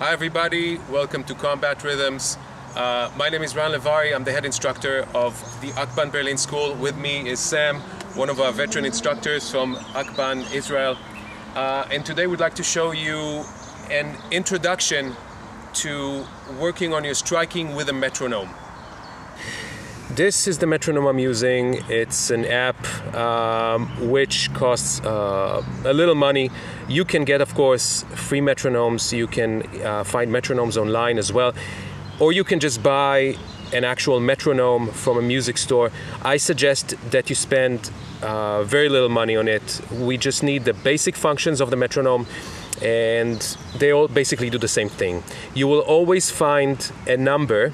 Hi everybody, welcome to Combat Rhythms. Uh, my name is Ran Levari, I'm the head instructor of the Akban Berlin School. With me is Sam, one of our veteran instructors from Akban, Israel. Uh, and today we'd like to show you an introduction to working on your striking with a metronome. This is the metronome I'm using. It's an app um, which costs uh, a little money. You can get, of course, free metronomes. You can uh, find metronomes online as well. Or you can just buy an actual metronome from a music store. I suggest that you spend uh, very little money on it. We just need the basic functions of the metronome and they all basically do the same thing. You will always find a number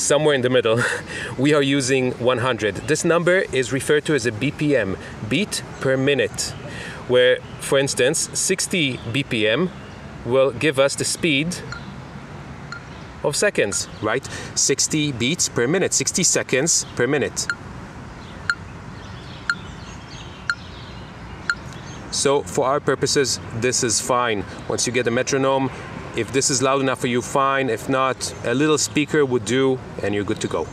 somewhere in the middle, we are using 100. This number is referred to as a BPM, beat per minute, where, for instance, 60 BPM will give us the speed of seconds, right? 60 beats per minute, 60 seconds per minute. So for our purposes, this is fine. Once you get a metronome, if this is loud enough for you, fine. If not, a little speaker would do and you're good to go.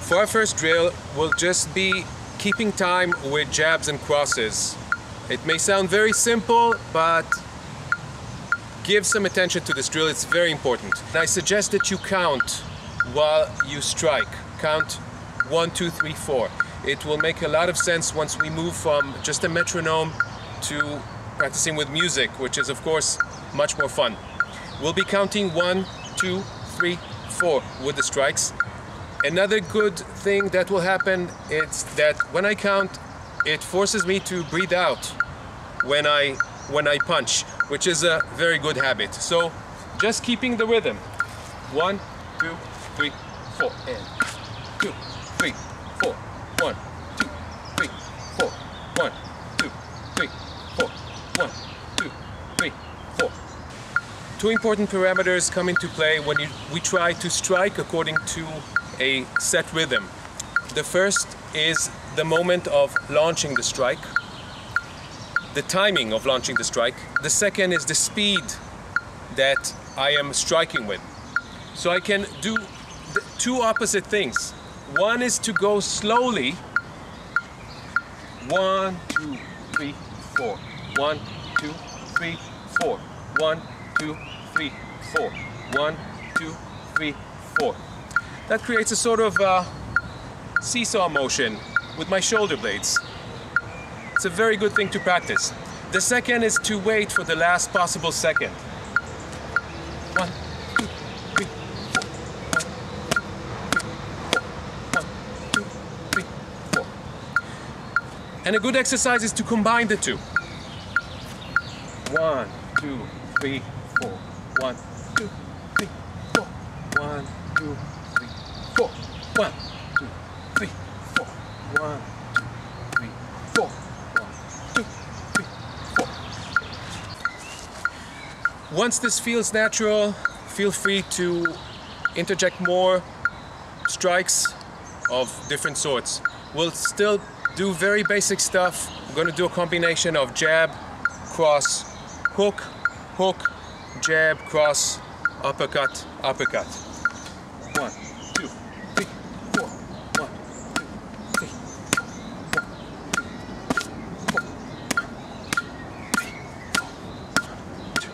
For our first drill, we'll just be keeping time with jabs and crosses. It may sound very simple, but give some attention to this drill, it's very important. And I suggest that you count while you strike. Count one, two, three, four. It will make a lot of sense once we move from just a metronome to practicing with music, which is of course much more fun. We'll be counting one, two, three, four with the strikes. Another good thing that will happen is that when I count, it forces me to breathe out when I when I punch, which is a very good habit. So just keeping the rhythm. One, two, three, four, and two, three, four, one, two, three, four, one, two, three, four, one, two, three, four. Two important parameters come into play when you, we try to strike according to a set rhythm. The first is the moment of launching the strike, the timing of launching the strike. The second is the speed that I am striking with. So I can do two opposite things. One is to go slowly. One, two, three, four. One, two, three, four. One, two, three, four. One, two, three, four. That creates a sort of uh, seesaw motion with my shoulder blades. It's a very good thing to practice. The second is to wait for the last possible second. One, two, three, four. One, two, three, four. And a good exercise is to combine the two. One, two, three. One, two, three, four. One, two, three, four. One, two, three, four. One, two, three, four. One, two, three, four. Once this feels natural, feel free to interject more strikes of different sorts. We'll still do very basic stuff. We're going to do a combination of jab, cross, hook, hook, jab, cross, uppercut, uppercut. One, two, three, four. One, two, three, four. One, two,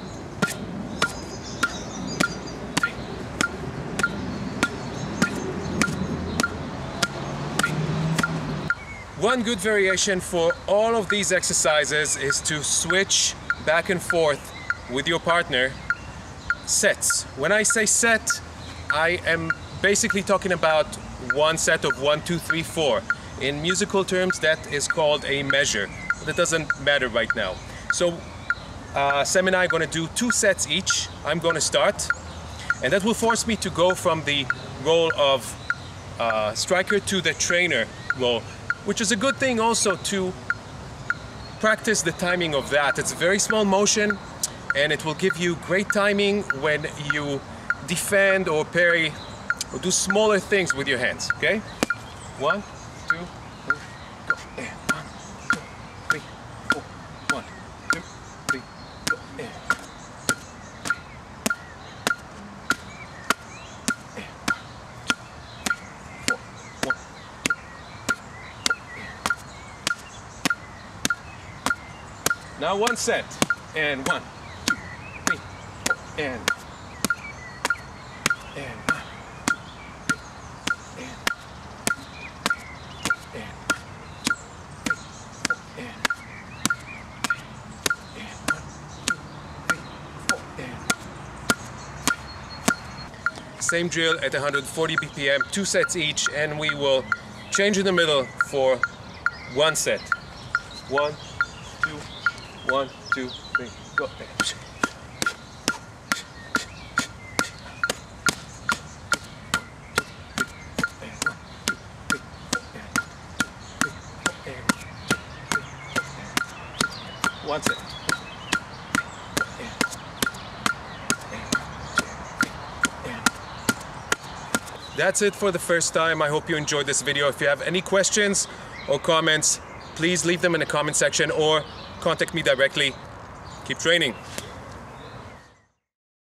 four. One good variation for all of these exercises is to switch back and forth with your partner sets. When I say set, I am basically talking about one set of one, two, three, four. In musical terms, that is called a measure. That doesn't matter right now. So uh, Sam and I are going to do two sets each. I'm going to start, and that will force me to go from the role of uh, striker to the trainer role, which is a good thing also to practice the timing of that. It's a very small motion, and it will give you great timing when you defend or parry or do smaller things with your hands, okay? One, two, three, go. One, two, three, four. One, two, three, go. Now one set, and one, and and one, two, three, four, and same drill at 140 BPM, two sets each, and we will change in the middle for one set. One, two, one, two, three, go. One set. That's it for the first time. I hope you enjoyed this video. If you have any questions or comments, please leave them in the comment section or contact me directly. Keep training.